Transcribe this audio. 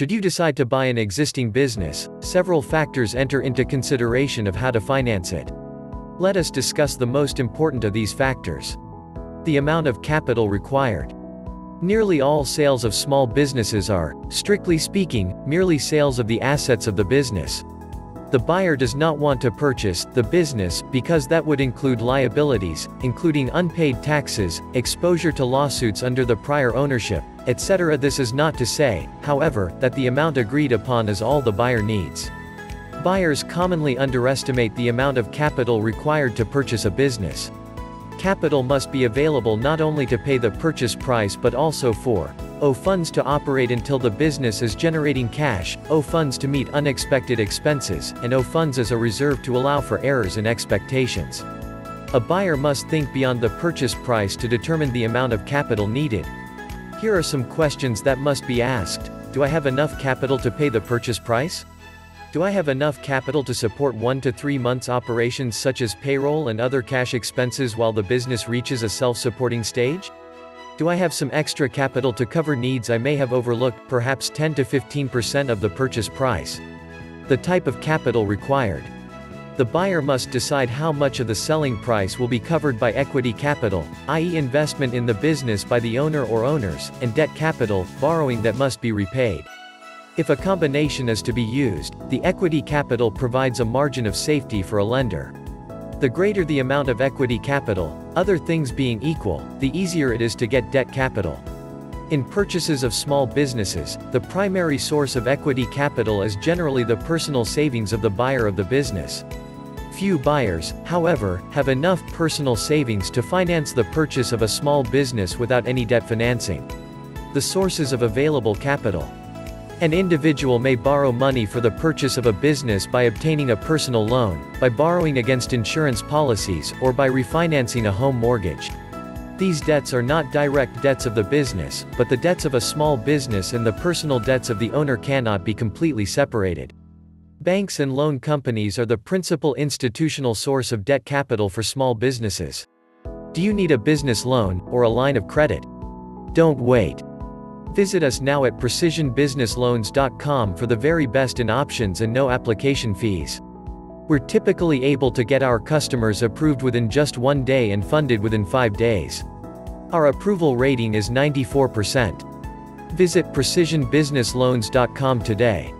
Should you decide to buy an existing business, several factors enter into consideration of how to finance it. Let us discuss the most important of these factors. The amount of capital required. Nearly all sales of small businesses are, strictly speaking, merely sales of the assets of the business. The buyer does not want to purchase the business because that would include liabilities, including unpaid taxes, exposure to lawsuits under the prior ownership, etc. This is not to say, however, that the amount agreed upon is all the buyer needs. Buyers commonly underestimate the amount of capital required to purchase a business. Capital must be available not only to pay the purchase price but also for O funds to operate until the business is generating cash, O funds to meet unexpected expenses, and O funds as a reserve to allow for errors in expectations. A buyer must think beyond the purchase price to determine the amount of capital needed. Here are some questions that must be asked. Do I have enough capital to pay the purchase price? Do I have enough capital to support 1 to 3 months operations such as payroll and other cash expenses while the business reaches a self-supporting stage? Do I have some extra capital to cover needs I may have overlooked, perhaps 10 to 15% of the purchase price? The type of capital required. The buyer must decide how much of the selling price will be covered by equity capital, i.e. investment in the business by the owner or owners, and debt capital, borrowing that must be repaid. If a combination is to be used, the equity capital provides a margin of safety for a lender. The greater the amount of equity capital, other things being equal, the easier it is to get debt capital. In purchases of small businesses, the primary source of equity capital is generally the personal savings of the buyer of the business. Few buyers, however, have enough personal savings to finance the purchase of a small business without any debt financing. The sources of available capital. An individual may borrow money for the purchase of a business by obtaining a personal loan, by borrowing against insurance policies, or by refinancing a home mortgage. These debts are not direct debts of the business, but the debts of a small business and the personal debts of the owner cannot be completely separated. Banks and loan companies are the principal institutional source of debt capital for small businesses. Do you need a business loan, or a line of credit? Don't wait. Visit us now at precisionbusinessloans.com for the very best in options and no application fees. We're typically able to get our customers approved within just one day and funded within five days. Our approval rating is 94%. Visit precisionbusinessloans.com today.